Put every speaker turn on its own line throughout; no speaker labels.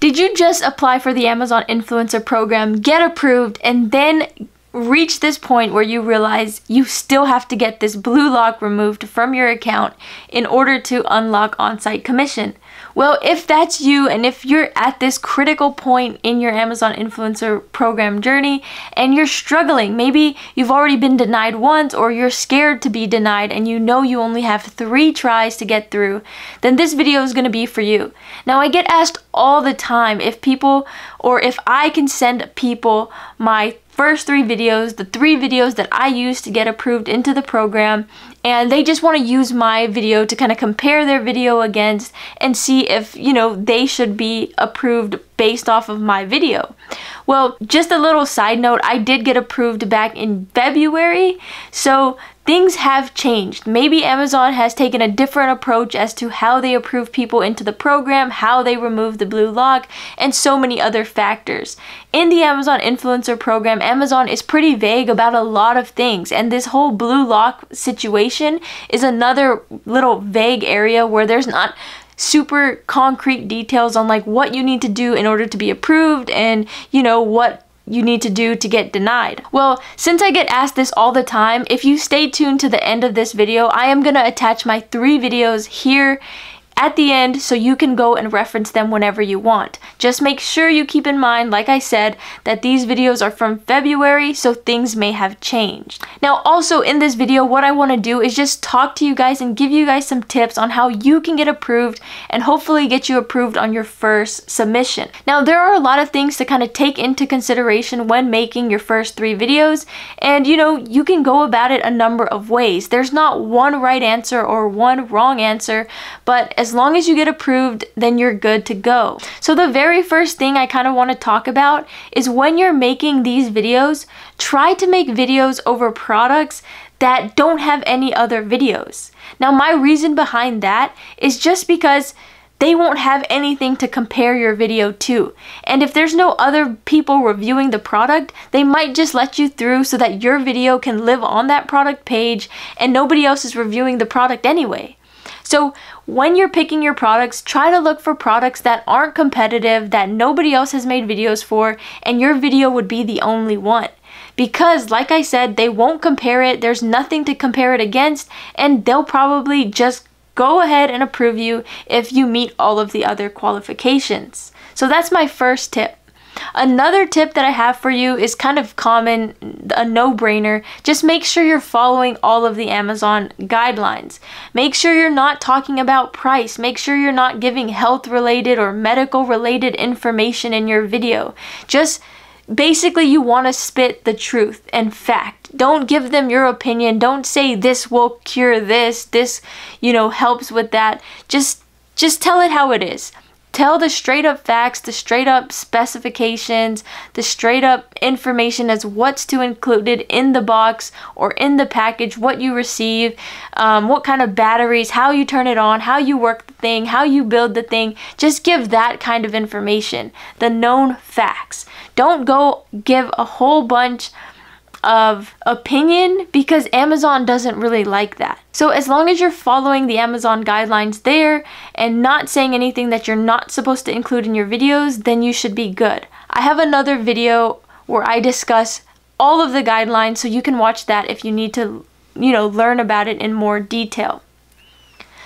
Did you just apply for the Amazon Influencer Program, get approved, and then reach this point where you realize you still have to get this blue lock removed from your account in order to unlock on-site commission. Well, if that's you and if you're at this critical point in your Amazon influencer program journey and you're struggling, maybe you've already been denied once or you're scared to be denied and you know you only have three tries to get through, then this video is going to be for you. Now, I get asked all the time if people or if I can send people my first three videos, the three videos that I use to get approved into the program, and they just want to use my video to kind of compare their video against and see if, you know, they should be approved based off of my video. Well, just a little side note, I did get approved back in February, so things have changed. Maybe Amazon has taken a different approach as to how they approve people into the program, how they remove the blue lock, and so many other factors. In the Amazon Influencer Program, Amazon is pretty vague about a lot of things, and this whole blue lock situation is another little vague area where there's not super concrete details on like what you need to do in order to be approved and you know what you need to do to get denied? Well, since I get asked this all the time, if you stay tuned to the end of this video, I am to attach my three videos here at the end so you can go and reference them whenever you want. Just make sure you keep in mind, like I said, that these videos are from February, so things may have changed. Now, also in this video, what I want to do is just talk to you guys and give you guys some tips on how you can get approved and hopefully get you approved on your first submission. Now, there are a lot of things to kind of take into consideration when making your first three videos, and you know, you can go about it a number of ways. There's not one right answer or one wrong answer, but as as long as you get approved, then you're good to go. So the very first thing I kind of want to talk about is when you're making these videos, try to make videos over products that don't have any other videos. Now my reason behind that is just because they won't have anything to compare your video to. And if there's no other people reviewing the product, they might just let you through so that your video can live on that product page and nobody else is reviewing the product anyway. So when you're picking your products, try to look for products that aren't competitive, that nobody else has made videos for, and your video would be the only one. Because, like I said, they won't compare it, there's nothing to compare it against, and they'll probably just go ahead and approve you if you meet all of the other qualifications. So that's my first tip. Another tip that I have for you is kind of common, a no-brainer. Just make sure you're following all of the Amazon guidelines. Make sure you're not talking about price. Make sure you're not giving health-related or medical-related information in your video. Just basically you want to spit the truth and fact. Don't give them your opinion. Don't say this will cure this. This, you know, helps with that. Just just tell it how it is. Tell the straight up facts, the straight up specifications, the straight up information as what's to included in the box or in the package, what you receive, um, what kind of batteries, how you turn it on, how you work the thing, how you build the thing. Just give that kind of information, the known facts. Don't go give a whole bunch of opinion because Amazon doesn't really like that. So as long as you're following the Amazon guidelines there and not saying anything that you're not supposed to include in your videos, then you should be good. I have another video where I discuss all of the guidelines so you can watch that if you need to, you know, learn about it in more detail.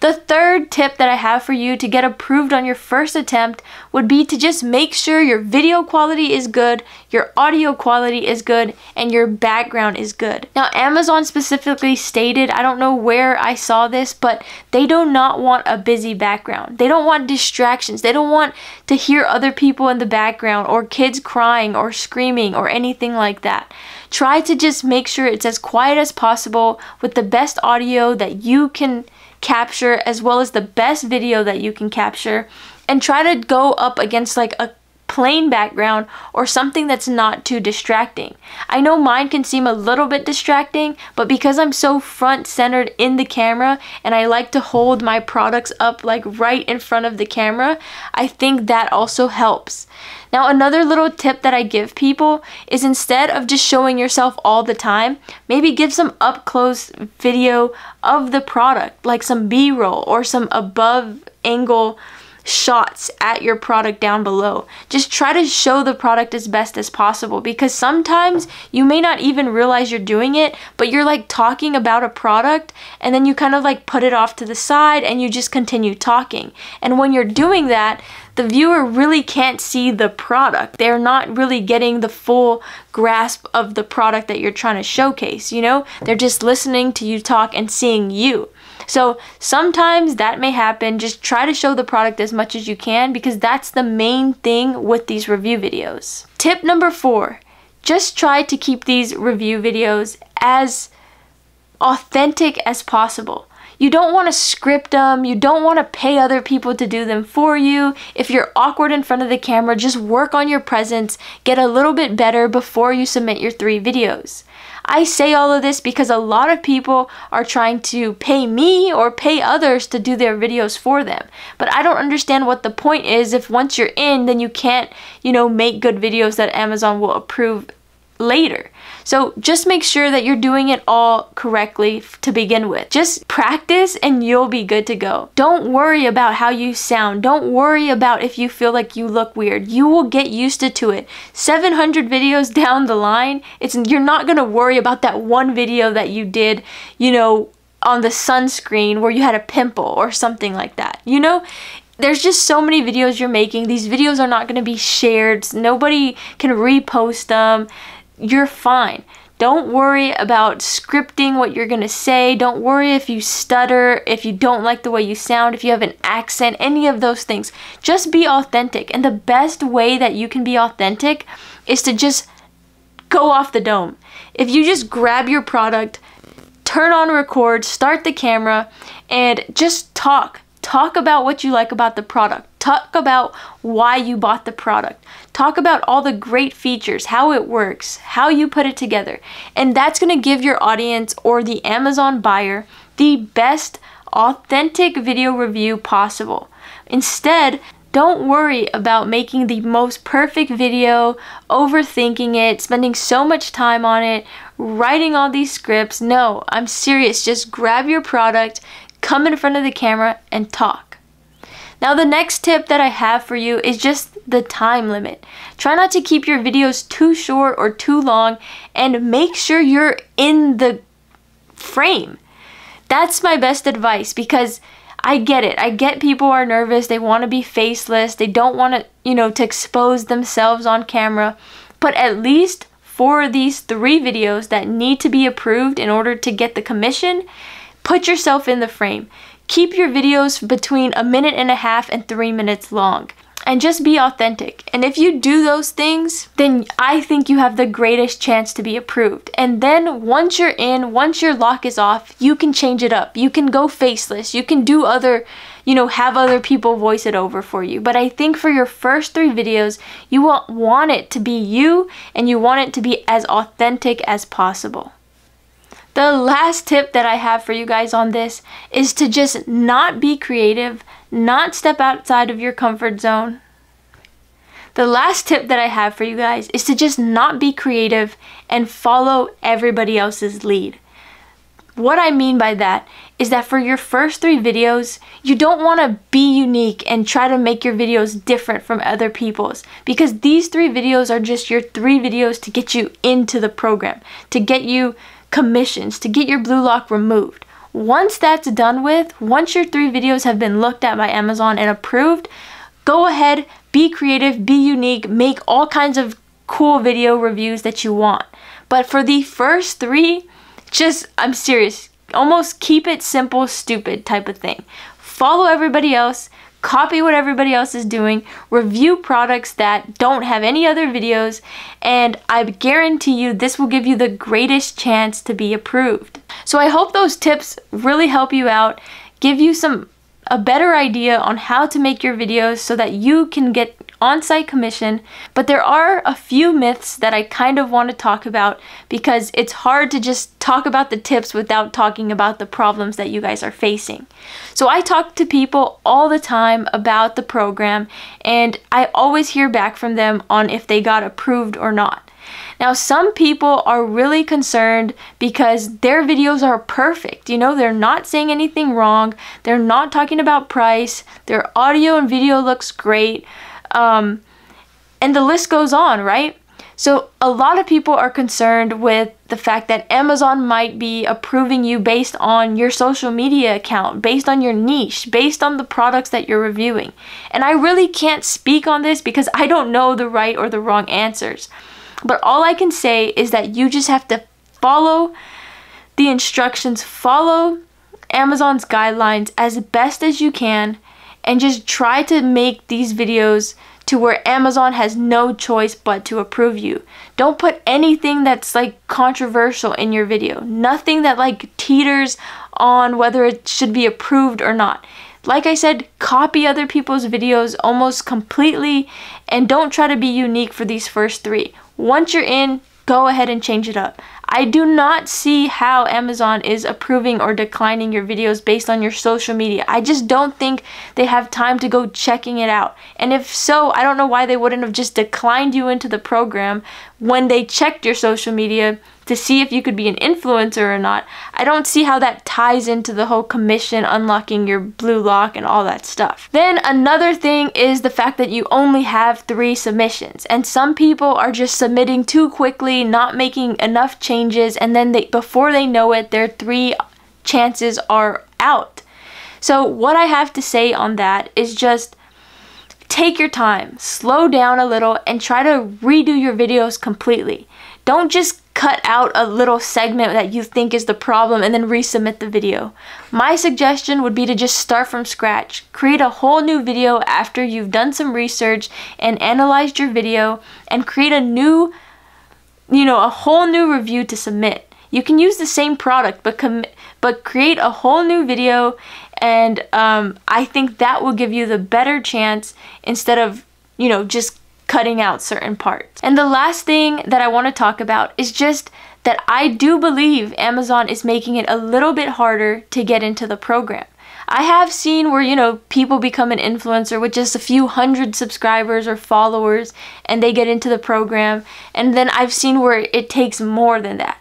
The third tip that I have for you to get approved on your first attempt would be to just make sure your video quality is good, your audio quality is good, and your background is good. Now, Amazon specifically stated, I don't know where I saw this, but they do not want a busy background. They don't want distractions. They don't want to hear other people in the background or kids crying or screaming or anything like that. Try to just make sure it's as quiet as possible with the best audio that you can capture as well as the best video that you can capture and try to go up against like a plain background or something that's not too distracting. I know mine can seem a little bit distracting, but because I'm so front centered in the camera and I like to hold my products up like right in front of the camera, I think that also helps. Now another little tip that I give people is instead of just showing yourself all the time, maybe give some up close video of the product, like some b-roll or some above angle shots at your product down below. Just try to show the product as best as possible because sometimes you may not even realize you're doing it, but you're like talking about a product and then you kind of like put it off to the side and you just continue talking. And when you're doing that, the viewer really can't see the product. They're not really getting the full grasp of the product that you're trying to showcase, you know? They're just listening to you talk and seeing you. So sometimes that may happen. Just try to show the product as much as you can because that's the main thing with these review videos. Tip number four, just try to keep these review videos as authentic as possible. You don't want to script them. You don't want to pay other people to do them for you. If you're awkward in front of the camera, just work on your presence. Get a little bit better before you submit your three videos. I say all of this because a lot of people are trying to pay me or pay others to do their videos for them. But I don't understand what the point is if once you're in, then you can't, you know, make good videos that Amazon will approve later. So just make sure that you're doing it all correctly to begin with. Just practice and you'll be good to go. Don't worry about how you sound. Don't worry about if you feel like you look weird. You will get used to it. 700 videos down the line, it's you're not going to worry about that one video that you did, you know, on the sunscreen where you had a pimple or something like that. You know, there's just so many videos you're making. These videos are not going to be shared. Nobody can repost them you're fine. Don't worry about scripting what you're gonna say. Don't worry if you stutter, if you don't like the way you sound, if you have an accent, any of those things. Just be authentic. And the best way that you can be authentic is to just go off the dome. If you just grab your product, turn on record, start the camera, and just talk. Talk about what you like about the product. Talk about why you bought the product. Talk about all the great features, how it works, how you put it together. And that's going to give your audience or the Amazon buyer the best authentic video review possible. Instead, don't worry about making the most perfect video, overthinking it, spending so much time on it, writing all these scripts. No, I'm serious. Just grab your product, come in front of the camera, and talk. Now the next tip that I have for you is just the time limit. Try not to keep your videos too short or too long and make sure you're in the frame. That's my best advice because I get it. I get people are nervous. They want to be faceless. They don't want to, you know, to expose themselves on camera. But at least for these three videos that need to be approved in order to get the commission, put yourself in the frame. Keep your videos between a minute and a half and three minutes long and just be authentic. And if you do those things, then I think you have the greatest chance to be approved. And then once you're in, once your lock is off, you can change it up. You can go faceless. You can do other, you know, have other people voice it over for you. But I think for your first three videos, you want it to be you and you want it to be as authentic as possible. The last tip that I have for you guys on this is to just not be creative, not step outside of your comfort zone. The last tip that I have for you guys is to just not be creative and follow everybody else's lead. What I mean by that is that for your first three videos, you don't want to be unique and try to make your videos different from other people's because these three videos are just your three videos to get you into the program, to get you commissions to get your blue lock removed. Once that's done with, once your three videos have been looked at by Amazon and approved, go ahead, be creative, be unique, make all kinds of cool video reviews that you want. But for the first three, just, I'm serious, almost keep it simple, stupid type of thing. Follow everybody else, copy what everybody else is doing, review products that don't have any other videos, and I guarantee you this will give you the greatest chance to be approved. So I hope those tips really help you out, give you some a better idea on how to make your videos so that you can get on-site commission, but there are a few myths that I kind of want to talk about because it's hard to just talk about the tips without talking about the problems that you guys are facing. So I talk to people all the time about the program and I always hear back from them on if they got approved or not. Now, some people are really concerned because their videos are perfect. You know, they're not saying anything wrong, they're not talking about price, their audio and video looks great, um, and the list goes on, right? So, a lot of people are concerned with the fact that Amazon might be approving you based on your social media account, based on your niche, based on the products that you're reviewing. And I really can't speak on this because I don't know the right or the wrong answers. But all I can say is that you just have to follow the instructions, follow Amazon's guidelines as best as you can, and just try to make these videos to where Amazon has no choice but to approve you. Don't put anything that's like controversial in your video. Nothing that like teeters on whether it should be approved or not. Like I said, copy other people's videos almost completely and don't try to be unique for these first three. Once you're in, go ahead and change it up. I do not see how Amazon is approving or declining your videos based on your social media. I just don't think they have time to go checking it out. And if so, I don't know why they wouldn't have just declined you into the program when they checked your social media to see if you could be an influencer or not. I don't see how that ties into the whole commission, unlocking your blue lock, and all that stuff. Then another thing is the fact that you only have three submissions, and some people are just submitting too quickly, not making enough changes, and then they before they know it, their three chances are out. So what I have to say on that is just take your time, slow down a little, and try to redo your videos completely. Don't just cut out a little segment that you think is the problem and then resubmit the video. My suggestion would be to just start from scratch. Create a whole new video after you've done some research and analyzed your video and create a new, you know, a whole new review to submit. You can use the same product but com- but create a whole new video and um, I think that will give you the better chance instead of, you know, just cutting out certain parts. And the last thing that I want to talk about is just that I do believe Amazon is making it a little bit harder to get into the program. I have seen where, you know, people become an influencer with just a few hundred subscribers or followers and they get into the program. And then I've seen where it takes more than that.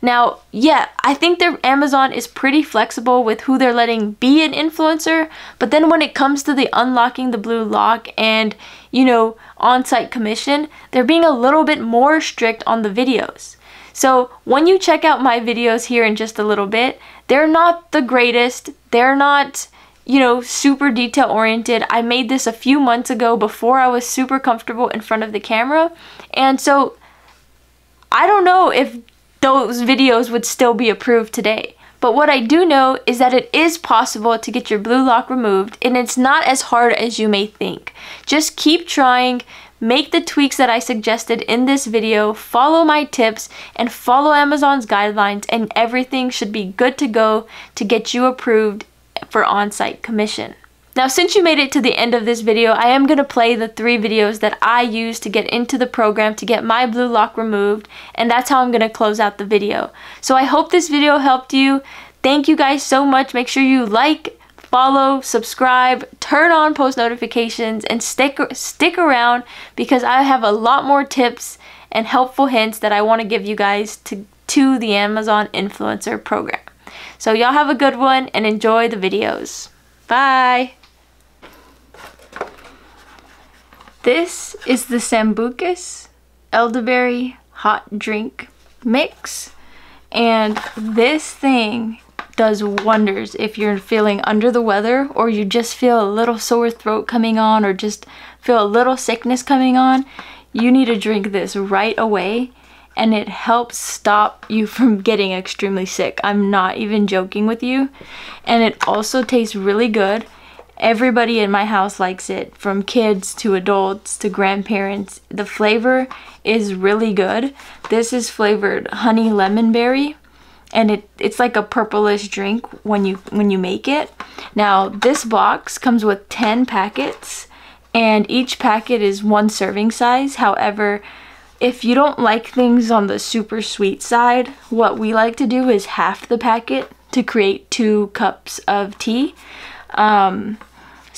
Now, yeah, I think that Amazon is pretty flexible with who they're letting be an influencer, but then when it comes to the unlocking the blue lock and, you know, on-site commission, they're being a little bit more strict on the videos. So when you check out my videos here in just a little bit, they're not the greatest. They're not, you know, super detail oriented. I made this a few months ago before I was super comfortable in front of the camera. And so I don't know if those videos would still be approved today. But what I do know is that it is possible to get your blue lock removed and it's not as hard as you may think. Just keep trying, make the tweaks that I suggested in this video, follow my tips, and follow Amazon's guidelines and everything should be good to go to get you approved for on-site commission. Now since you made it to the end of this video, I am going to play the three videos that I used to get into the program to get my blue lock removed and that's how I'm going to close out the video. So I hope this video helped you. Thank you guys so much. Make sure you like, follow, subscribe, turn on post notifications, and stick, stick around because I have a lot more tips and helpful hints that I want to give you guys to, to the Amazon Influencer Program. So y'all have a good one and enjoy the videos. Bye! This is the Sambucus elderberry hot drink mix. And this thing does wonders if you're feeling under the weather or you just feel a little sore throat coming on or just feel a little sickness coming on. You need to drink this right away and it helps stop you from getting extremely sick. I'm not even joking with you. And it also tastes really good. Everybody in my house likes it, from kids to adults to grandparents. The flavor is really good. This is flavored honey lemon berry and it, it's like a purplish drink when you when you make it. Now this box comes with 10 packets and each packet is one serving size. However, if you don't like things on the super sweet side, what we like to do is half the packet to create two cups of tea. Um,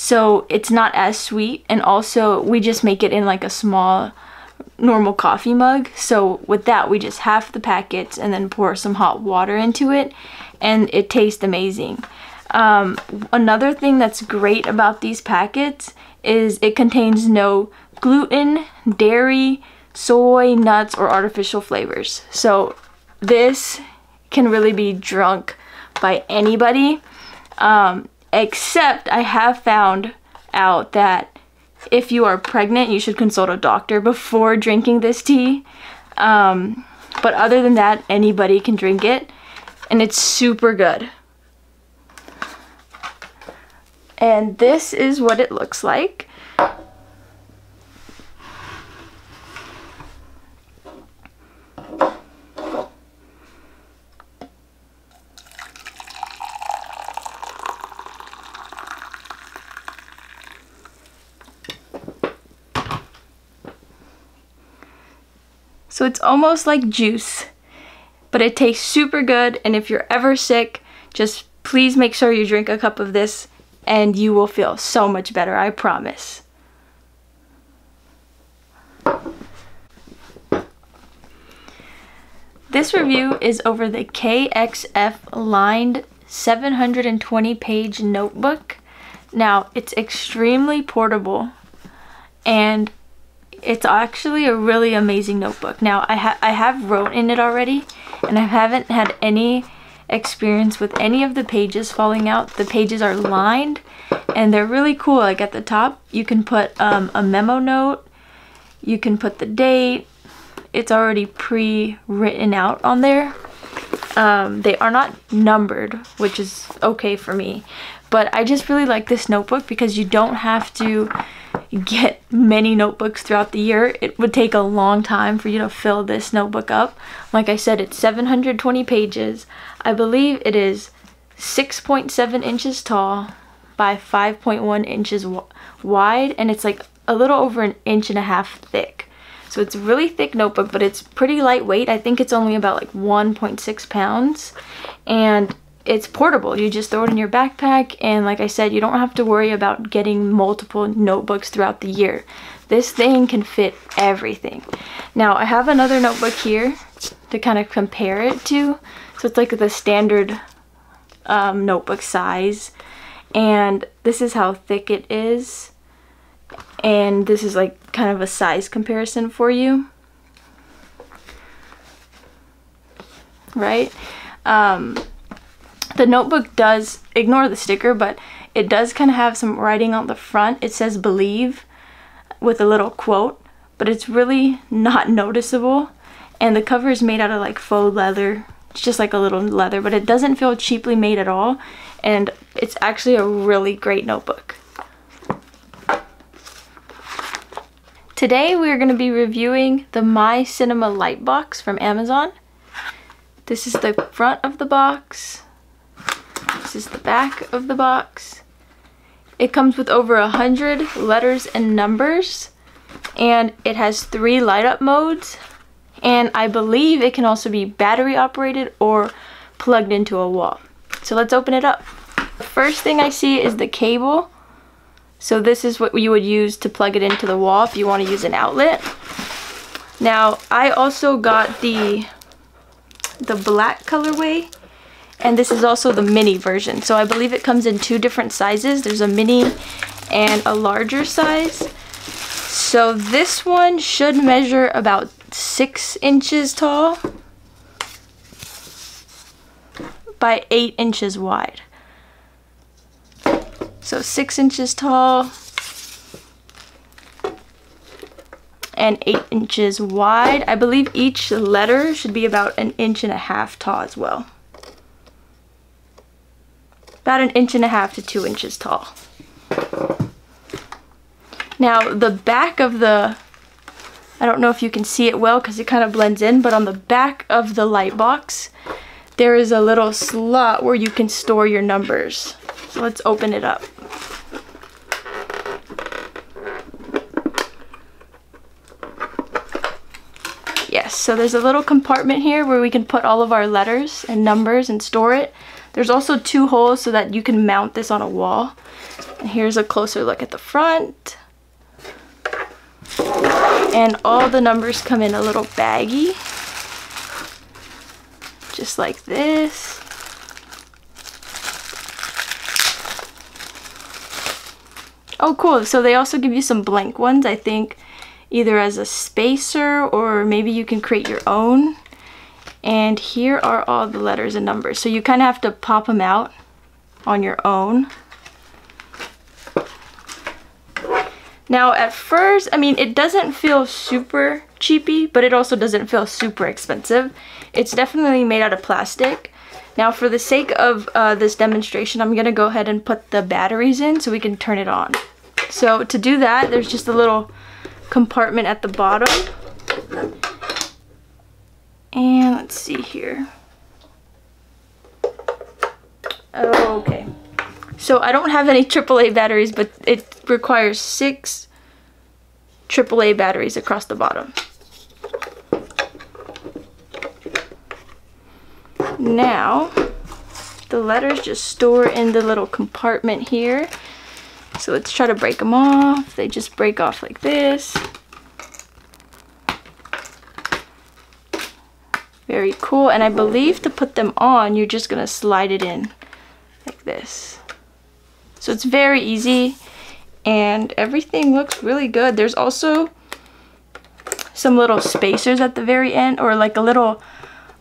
so it's not as sweet and also we just make it in like a small normal coffee mug. So with that, we just half the packets and then pour some hot water into it and it tastes amazing. Um, another thing that's great about these packets is it contains no gluten, dairy, soy, nuts, or artificial flavors. So this can really be drunk by anybody. Um, except I have found out that if you are pregnant, you should consult a doctor before drinking this tea. Um, but other than that, anybody can drink it, and it's super good. And this is what it looks like. So it's almost like juice, but it tastes super good. And if you're ever sick, just please make sure you drink a cup of this and you will feel so much better, I promise. This review is over the KXF lined 720 page notebook. Now, it's extremely portable and it's actually a really amazing notebook. Now, I, ha I have wrote in it already, and I haven't had any experience with any of the pages falling out. The pages are lined, and they're really cool. Like at the top, you can put um, a memo note, you can put the date. It's already pre-written out on there. Um, they are not numbered, which is okay for me. But I just really like this notebook because you don't have to get many notebooks throughout the year. It would take a long time for you to fill this notebook up. Like I said, it's 720 pages. I believe it is 6.7 inches tall by 5.1 inches wide and it's like a little over an inch and a half thick. So it's a really thick notebook, but it's pretty lightweight. I think it's only about like 1.6 pounds. And it's portable. You just throw it in your backpack and like I said, you don't have to worry about getting multiple notebooks throughout the year. This thing can fit everything. Now I have another notebook here to kind of compare it to. So it's like the standard um, notebook size and this is how thick it is and this is like kind of a size comparison for you. Right? Um, the notebook does, ignore the sticker, but it does kind of have some writing on the front. It says believe with a little quote, but it's really not noticeable. And the cover is made out of like faux leather. It's just like a little leather, but it doesn't feel cheaply made at all. And it's actually a really great notebook. Today we are going to be reviewing the My Cinema Light Box from Amazon. This is the front of the box. This is the back of the box. It comes with over a hundred letters and numbers and it has three light up modes and I believe it can also be battery operated or plugged into a wall. So let's open it up. The first thing I see is the cable. So this is what you would use to plug it into the wall if you want to use an outlet. Now I also got the the black colorway and this is also the mini version. So I believe it comes in two different sizes. There's a mini and a larger size. So this one should measure about six inches tall by eight inches wide. So six inches tall and eight inches wide. I believe each letter should be about an inch and a half tall as well about an inch and a half to two inches tall. Now the back of the, I don't know if you can see it well because it kind of blends in, but on the back of the light box, there is a little slot where you can store your numbers. So let's open it up. Yes, so there's a little compartment here where we can put all of our letters and numbers and store it. There's also two holes so that you can mount this on a wall. Here's a closer look at the front. And all the numbers come in a little baggy. Just like this. Oh, cool. So they also give you some blank ones, I think, either as a spacer or maybe you can create your own. And here are all the letters and numbers. So you kind of have to pop them out on your own. Now at first, I mean, it doesn't feel super cheapy, but it also doesn't feel super expensive. It's definitely made out of plastic. Now for the sake of uh, this demonstration, I'm gonna go ahead and put the batteries in so we can turn it on. So to do that, there's just a little compartment at the bottom. And let's see here. Oh, okay. So I don't have any AAA batteries, but it requires six AAA batteries across the bottom. Now, the letters just store in the little compartment here. So let's try to break them off. They just break off like this. Very cool. And I believe to put them on, you're just to slide it in like this. So it's very easy and everything looks really good. There's also some little spacers at the very end or like a little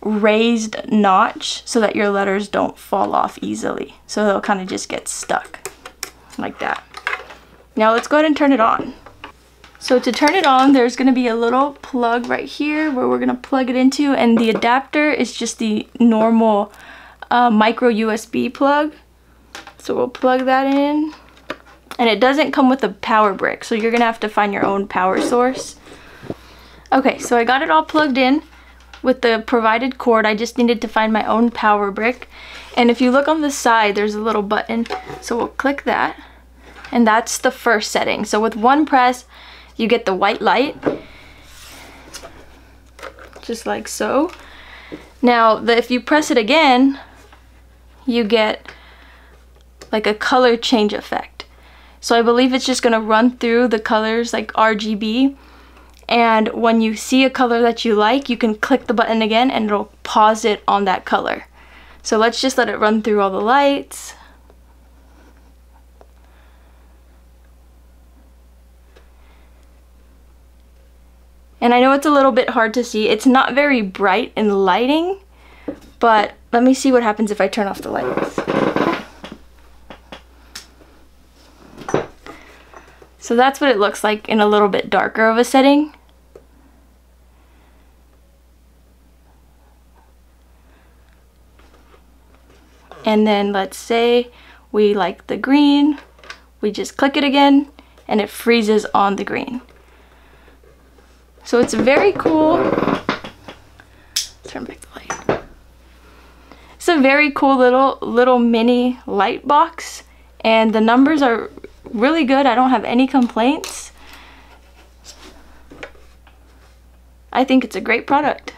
raised notch so that your letters don't fall off easily. So they'll kind of just get stuck like that. Now let's go ahead and turn it on. So to turn it on, there's going to be a little plug right here where we're going to plug it into and the adapter is just the normal uh, micro USB plug. So we'll plug that in. And it doesn't come with a power brick, so you're gonna have to find your own power source. Okay, so I got it all plugged in with the provided cord. I just needed to find my own power brick. And if you look on the side, there's a little button. So we'll click that. And that's the first setting. So with one press, you get the white light. Just like so. Now, the, if you press it again, you get like a color change effect. So I believe it's just gonna run through the colors like RGB and when you see a color that you like, you can click the button again and it'll pause it on that color. So let's just let it run through all the lights. And I know it's a little bit hard to see. It's not very bright in lighting, but let me see what happens if I turn off the lights. So that's what it looks like in a little bit darker of a setting. And then let's say we like the green, we just click it again and it freezes on the green. So it's very cool. Turn back the light. It's a very cool little little mini light box and the numbers are really good. I don't have any complaints. I think it's a great product.